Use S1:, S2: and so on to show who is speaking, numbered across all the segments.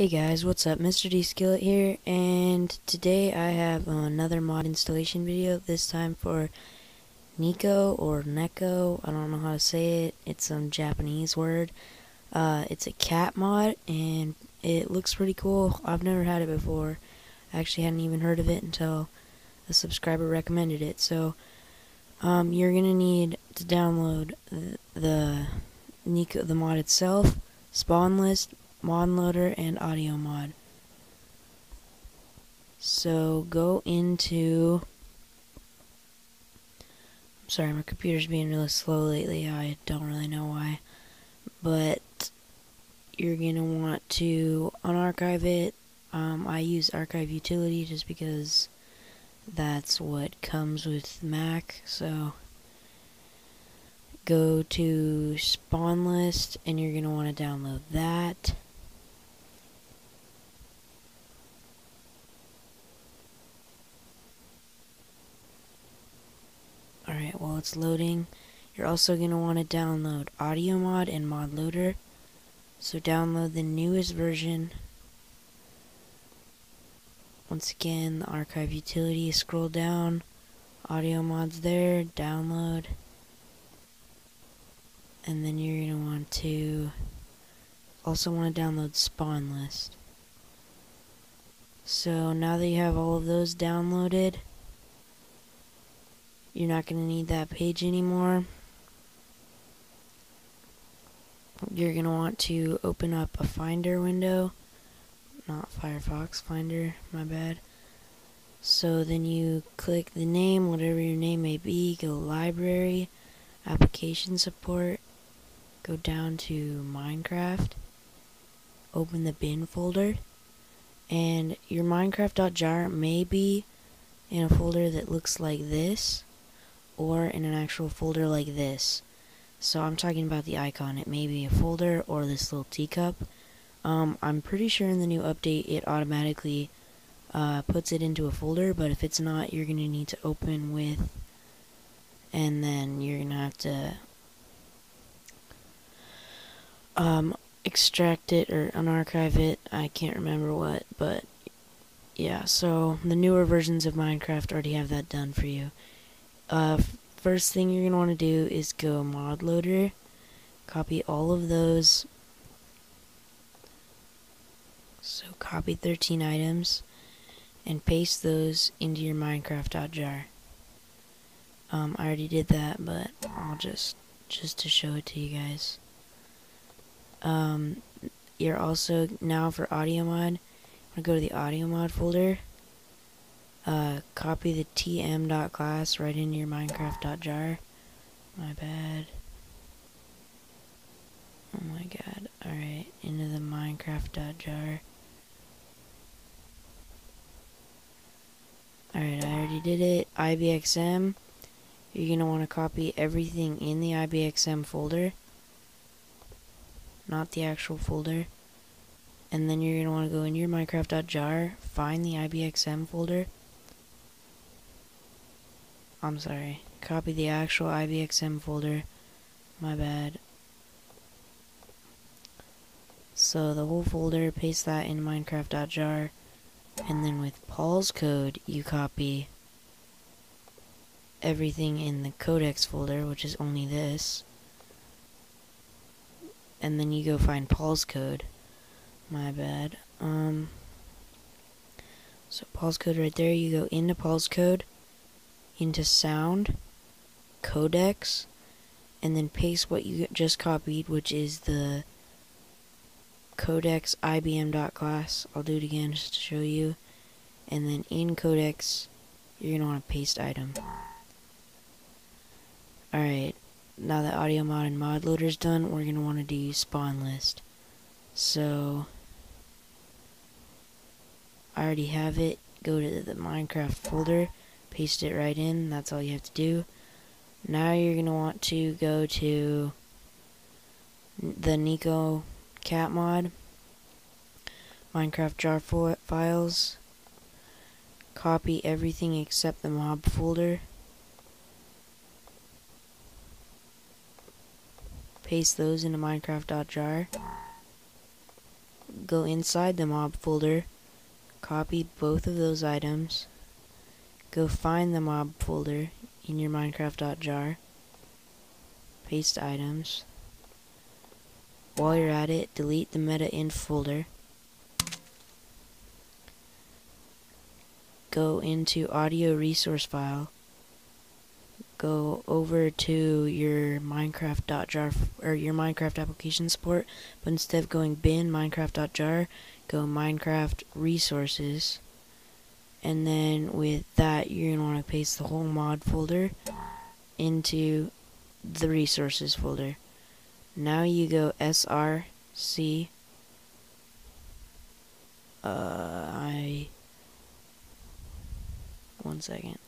S1: Hey guys, what's up? Mr. D Skillet here, and today I have another mod installation video, this time for Nico or Neko, I don't know how to say it, it's some Japanese word. Uh, it's a cat mod, and it looks pretty cool. I've never had it before. I actually hadn't even heard of it until a subscriber recommended it, so um, you're gonna need to download the, the Nico, the mod itself, spawn list, mod loader and audio mod. So go into I'm sorry, my computer's being really slow lately. I don't really know why. But you're gonna want to unarchive it. Um, I use archive utility just because that's what comes with Mac. So go to spawn list and you're gonna want to download that. Alright, while it's loading, you're also going to want to download Audio Mod and Mod Loader. So download the newest version. Once again, the archive utility, scroll down, audio mods there, download. And then you're going to want to also want to download spawn list. So now that you have all of those downloaded, you're not going to need that page anymore. You're going to want to open up a Finder window. Not Firefox, Finder, my bad. So then you click the name, whatever your name may be, go Library, Application Support, go down to Minecraft, open the bin folder, and your Minecraft.jar may be in a folder that looks like this or in an actual folder like this. So I'm talking about the icon. It may be a folder or this little teacup. Um, I'm pretty sure in the new update it automatically uh, puts it into a folder, but if it's not, you're going to need to open with, and then you're going to have to um, extract it or unarchive it. I can't remember what, but yeah, so the newer versions of Minecraft already have that done for you. Uh, first thing you're going to want to do is go mod loader, copy all of those. So copy 13 items and paste those into your Minecraft.jar. Um, I already did that, but I'll just, just to show it to you guys. Um, you're also, now for audio mod, I'm going to go to the audio mod folder uh, copy the tm.class right into your minecraft.jar. My bad. Oh my god. Alright, into the minecraft.jar. Alright, I already did it. IBXM. You're going to want to copy everything in the IBXM folder. Not the actual folder. And then you're going to want to go into your minecraft.jar, find the IBXM folder, I'm sorry. Copy the actual IBXM folder. My bad. So the whole folder, paste that in minecraft.jar. And then with Paul's code, you copy everything in the codecs folder, which is only this. And then you go find Paul's code. My bad. Um, so Paul's code right there, you go into Paul's code into sound, codecs, and then paste what you just copied, which is the codex ibm.class. I'll do it again just to show you. And then in codecs, you're going to want to paste item. Alright, now that audio mod and mod loader is done, we're going to want to do spawn list. So, I already have it. Go to the Minecraft folder paste it right in. That's all you have to do. Now you're going to want to go to the Nico cat mod, Minecraft jar files, copy everything except the mob folder, paste those into Minecraft.jar, go inside the mob folder, copy both of those items, go find the mob folder in your minecraft.jar, paste items. While you're at it, delete the meta.inf folder. Go into audio resource file go over to your minecraft.jar or your Minecraft application support, but instead of going bin minecraft.jar, go minecraft resources. And then with that, you're going to want to paste the whole mod folder into the resources folder. Now you go src uh I one second.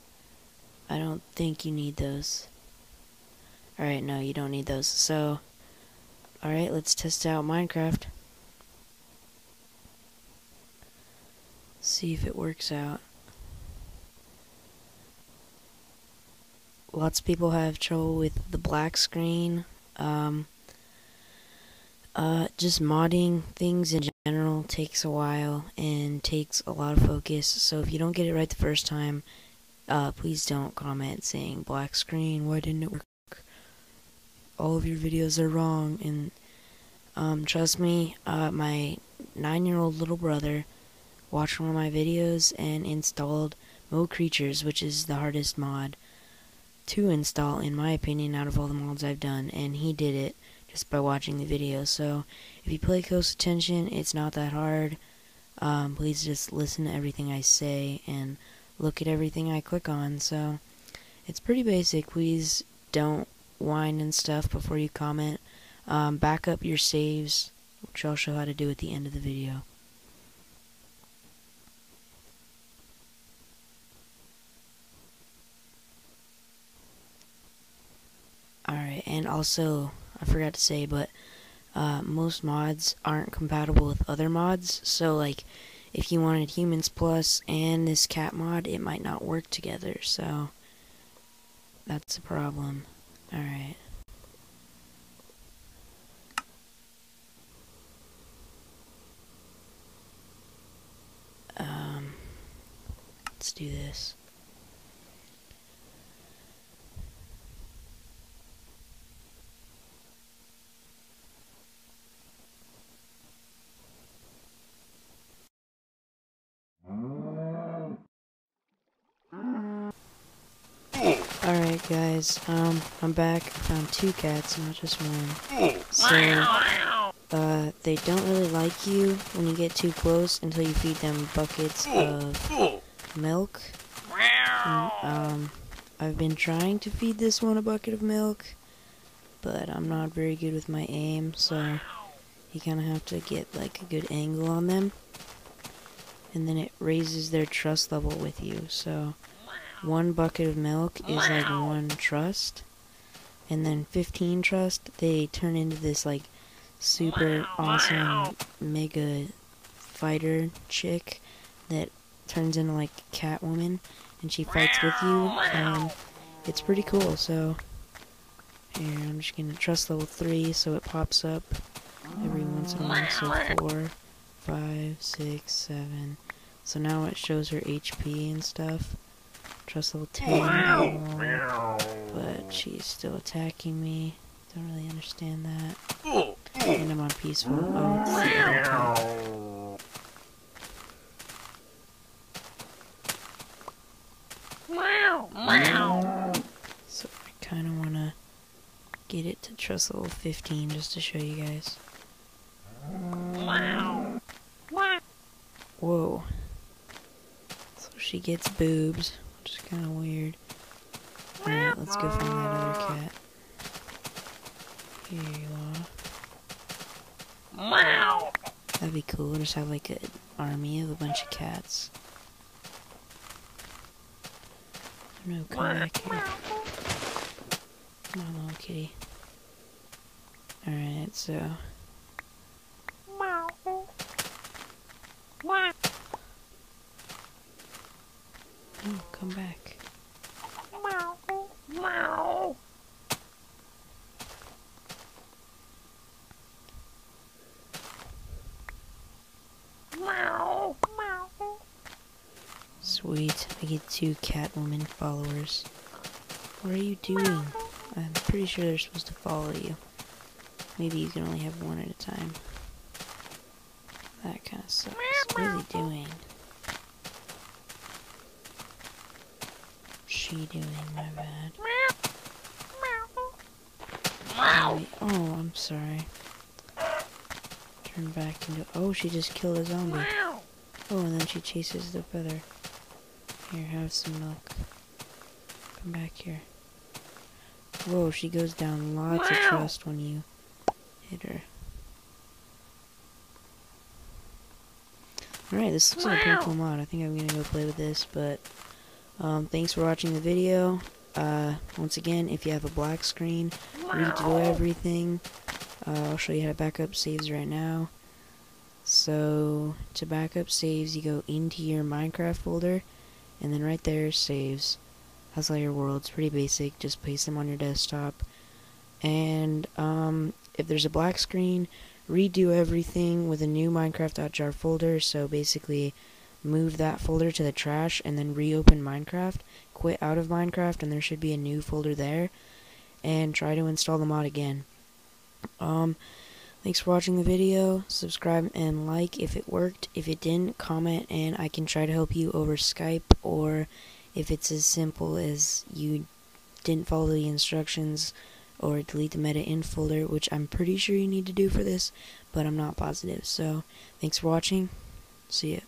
S1: I don't think you need those. Alright, no, you don't need those. So, alright, let's test out Minecraft. See if it works out. Lots of people have trouble with the black screen. Um, uh, just modding things in general takes a while and takes a lot of focus. So if you don't get it right the first time, uh, please don't comment saying black screen, why didn't it work? All of your videos are wrong. And um, trust me, uh, my nine year old little brother watched one of my videos and installed Mo' Creatures, which is the hardest mod to install, in my opinion, out of all the mods I've done. And he did it just by watching the video. So if you pay close attention, it's not that hard. Um, please just listen to everything I say and look at everything I click on. So it's pretty basic. Please don't whine and stuff before you comment. Um, back up your saves, which I'll show how to do at the end of the video. Alright, and also, I forgot to say, but uh, most mods aren't compatible with other mods, so like, if you wanted Humans Plus and this cat mod, it might not work together, so that's a problem. Alright. Um, let's do this. Alright guys, um, I'm back. I found two cats, not just one. So, uh, they don't really like you when you get too close until you feed them buckets of milk. And, um, I've been trying to feed this one a bucket of milk, but I'm not very good with my aim, so you kind of have to get, like, a good angle on them. And then it raises their trust level with you, so one bucket of milk is like one trust. And then 15 trust, they turn into this like super awesome mega fighter chick that turns into like Catwoman and she fights with you and it's pretty cool so here I'm just gonna trust level 3 so it pops up every once in a while so 4 5 6 7 so now it shows her HP and stuff Trust level 10. but she's still attacking me. Don't really understand that. And I'm on peaceful. Oh, it's the other So I kind of want to get it to trust level 15 just to show you guys. Whoa. So she gets boobs. Which is kind of weird. Alright, let's go find that other cat. Here you are. That'd be cool, just have like an army of a bunch of cats. No, come back here. Come on, little kitty. Alright, so... Oh, come back. Sweet, I get two Catwoman followers. What are you doing? I'm pretty sure they're supposed to follow you. Maybe you can only have one at a time. That kind of sucks. are really doing? She doing, my bad. Wait, oh, I'm sorry. Turn back into. Oh, she just killed a zombie. Oh, and then she chases the feather. Here, have some milk. Come back here. Whoa, she goes down lots of trust when you hit her. Alright, this looks like a pretty cool mod. I think I'm gonna go play with this, but um, thanks for watching the video. Uh, once again, if you have a black screen, redo everything. Uh, I'll show you how to back up saves right now. So, to back up saves, you go into your Minecraft folder, and then right there, saves. Has all your worlds, pretty basic, just paste them on your desktop. And, um, if there's a black screen, redo everything with a new Minecraft.jar folder, so basically, move that folder to the trash, and then reopen Minecraft, quit out of Minecraft, and there should be a new folder there, and try to install the mod again. Um, thanks for watching the video. Subscribe and like if it worked. If it didn't, comment and I can try to help you over Skype or if it's as simple as you didn't follow the instructions or delete the meta in folder, which I'm pretty sure you need to do for this, but I'm not positive. So, thanks for watching. See ya.